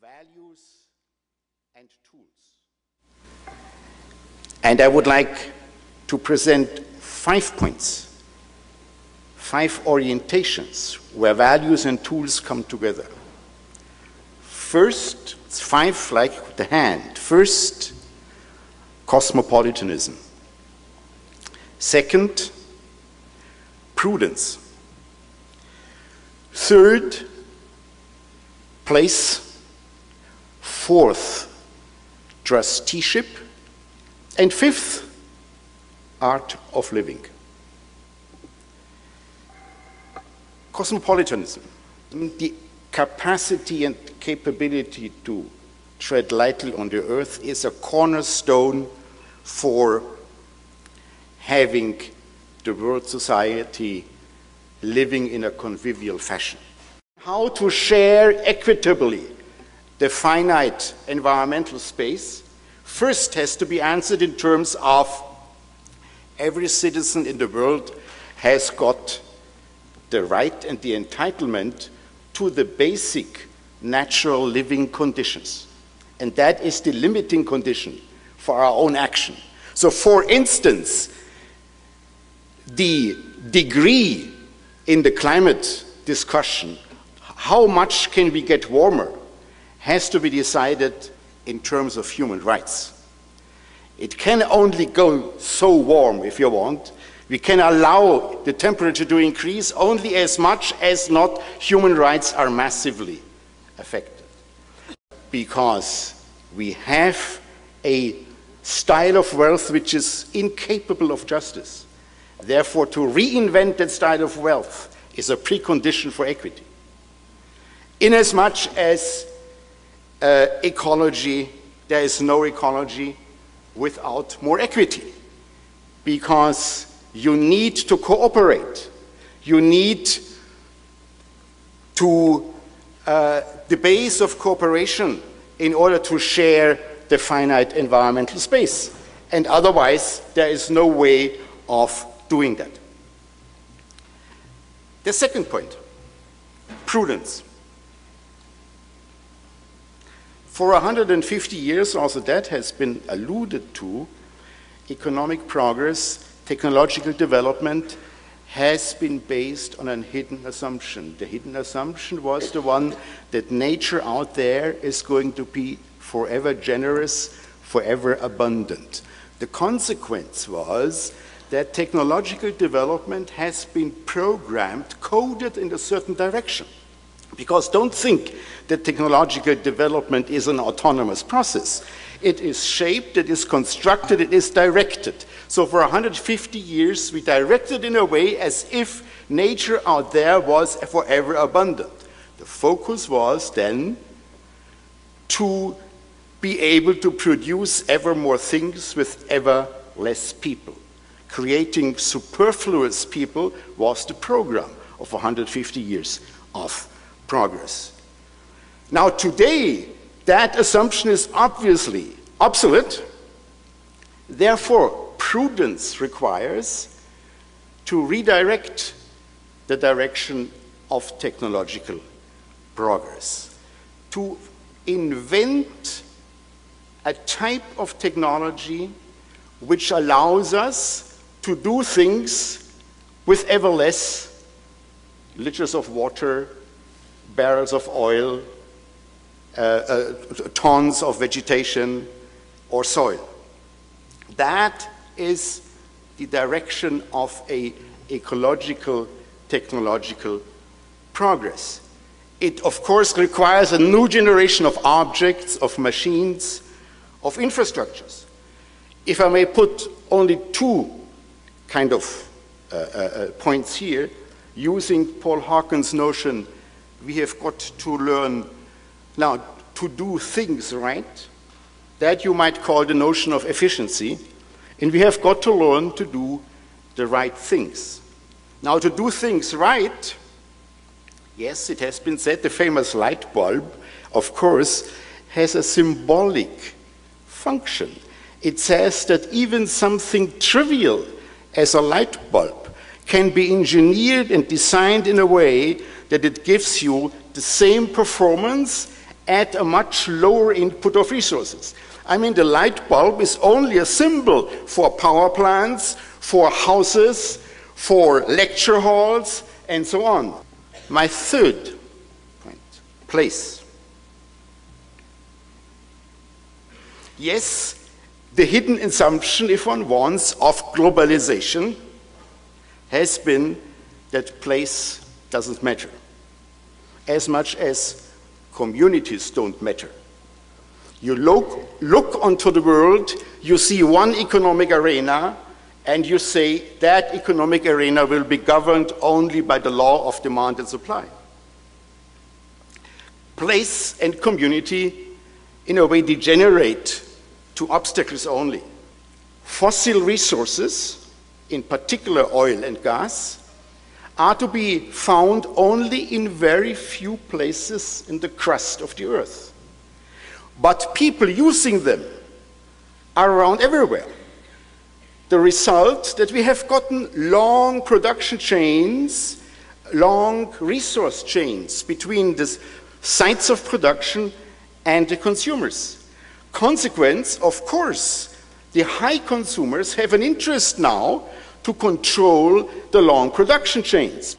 values and tools. And I would like to present five points, five orientations where values and tools come together. First, it's five like the hand. First, cosmopolitanism. Second, prudence. Third, place. Fourth, trusteeship. And fifth, art of living. Cosmopolitanism, the capacity and capability to tread lightly on the earth is a cornerstone for having the world society living in a convivial fashion. How to share equitably the finite environmental space first has to be answered in terms of every citizen in the world has got the right and the entitlement to the basic natural living conditions. And that is the limiting condition for our own action. So, for instance, the degree in the climate discussion, how much can we get warmer, has to be decided in terms of human rights. It can only go so warm, if you want. We can allow the temperature to increase only as much as not human rights are massively affected. Because we have a style of wealth which is incapable of justice. Therefore, to reinvent that style of wealth is a precondition for equity. Inasmuch as uh, ecology, there is no ecology without more equity. Because you need to cooperate. You need to, uh, the base of cooperation in order to share the finite environmental space. And otherwise, there is no way of doing that. The second point prudence. For 150 years, also that has been alluded to, economic progress, technological development has been based on a hidden assumption. The hidden assumption was the one that nature out there is going to be forever generous, forever abundant. The consequence was that technological development has been programmed, coded in a certain direction. Because don't think that technological development is an autonomous process. It is shaped, it is constructed, it is directed. So for 150 years, we directed in a way as if nature out there was forever abundant. The focus was then to be able to produce ever more things with ever less people. Creating superfluous people was the program of 150 years of progress. Now, today, that assumption is obviously obsolete. Therefore, prudence requires to redirect the direction of technological progress, to invent a type of technology which allows us to do things with ever less liters of water, barrels of oil, uh, uh, tons of vegetation or soil. That is the direction of a ecological technological progress. It, of course, requires a new generation of objects, of machines, of infrastructures. If I may put only two kind of uh, uh, uh points here, using Paul Hawken's notion, we have got to learn now to do things right. That you might call the notion of efficiency. And we have got to learn to do the right things. Now, to do things right, yes, it has been said the famous light bulb, of course, has a symbolic function. It says that even something trivial as a light bulb can be engineered and designed in a way that it gives you the same performance at a much lower input of resources. I mean, the light bulb is only a symbol for power plants, for houses, for lecture halls, and so on. My third point, place. Yes, the hidden assumption, if one wants, of globalization has been that place doesn't matter as much as communities don't matter. You look, look onto the world, you see one economic arena, and you say that economic arena will be governed only by the law of demand and supply. Place and community, in a way, degenerate to obstacles only. Fossil resources, in particular oil and gas, are to be found only in very few places in the crust of the earth. But people using them are around everywhere. The result that we have gotten long production chains, long resource chains between the sites of production and the consumers. Consequence, of course, the high consumers have an interest now to control the long production chains.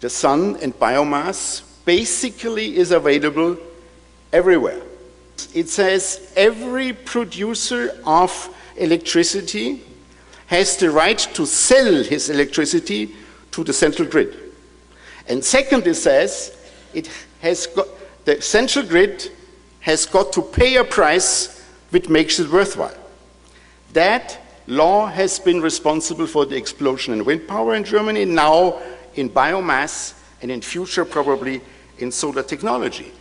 The sun and biomass basically is available everywhere. It says every producer of electricity has the right to sell his electricity to the central grid. And second, it says it has got, the central grid has got to pay a price which makes it worthwhile. That law has been responsible for the explosion in wind power in Germany, now in biomass, and in future probably in solar technology.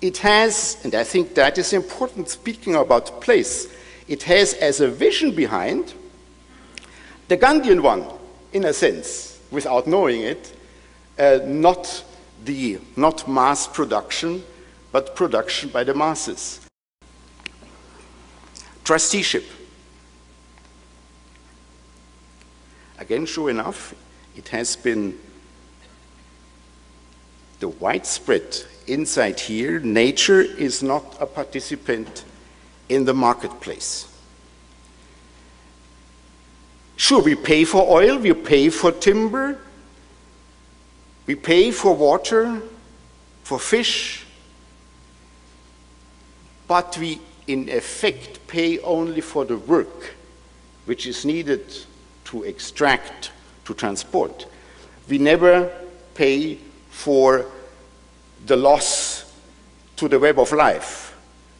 It has, and I think that is important speaking about place, it has as a vision behind the Gandhian one, in a sense, without knowing it, uh, not, the, not mass production, but production by the masses. Trusteeship. Again, sure enough, it has been the widespread insight here nature is not a participant in the marketplace. Sure, we pay for oil, we pay for timber, we pay for water, for fish, but we in effect pay only for the work which is needed to extract, to transport. We never pay for the loss to the web of life,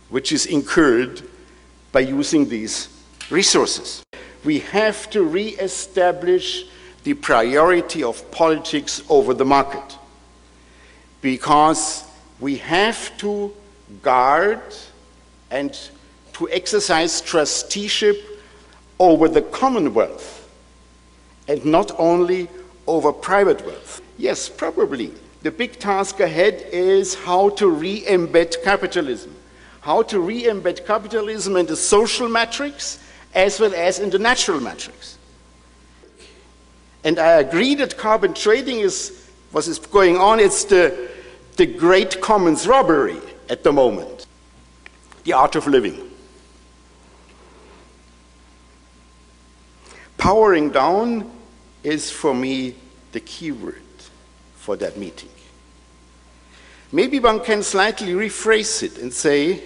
which is incurred by using these resources. We have to re-establish the priority of politics over the market because we have to guard and to exercise trusteeship over the commonwealth and not only over private wealth. Yes, probably. The big task ahead is how to re-embed capitalism. How to re-embed capitalism in the social matrix as well as in the natural matrix. And I agree that carbon trading is what is going on. It's the, the great commons robbery at the moment. The art of living. Powering down is for me the key word for that meeting. Maybe one can slightly rephrase it and say,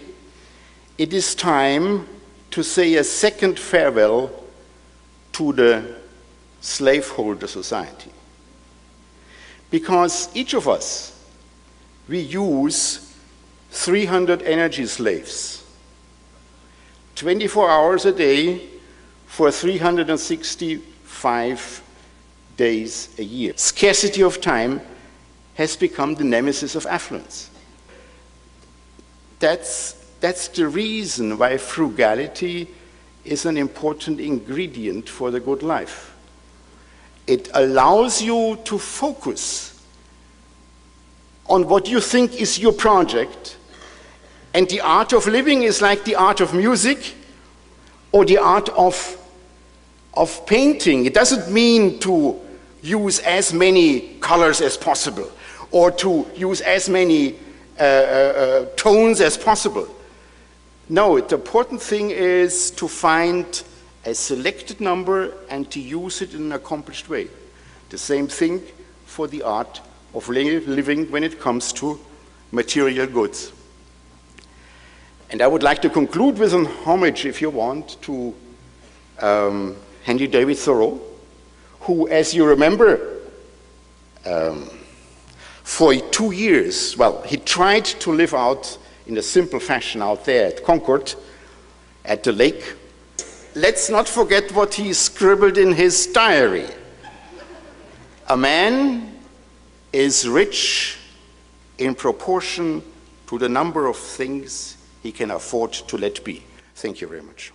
it is time to say a second farewell to the slaveholder society. Because each of us, we use 300 energy slaves, 24 hours a day for 365 days a year. Scarcity of time has become the nemesis of affluence. That's, that's the reason why frugality is an important ingredient for the good life. It allows you to focus on what you think is your project, and the art of living is like the art of music or the art of, of painting. It doesn't mean to use as many colors as possible or to use as many uh, uh, tones as possible. No, the important thing is to find a selected number and to use it in an accomplished way. The same thing for the art of living when it comes to material goods. And I would like to conclude with an homage, if you want, to um, Henry David Thoreau, who, as you remember, um, for two years, well, he tried to live out in a simple fashion out there at Concord, at the lake. Let's not forget what he scribbled in his diary. A man is rich in proportion to the number of things he can afford to let be. Thank you very much.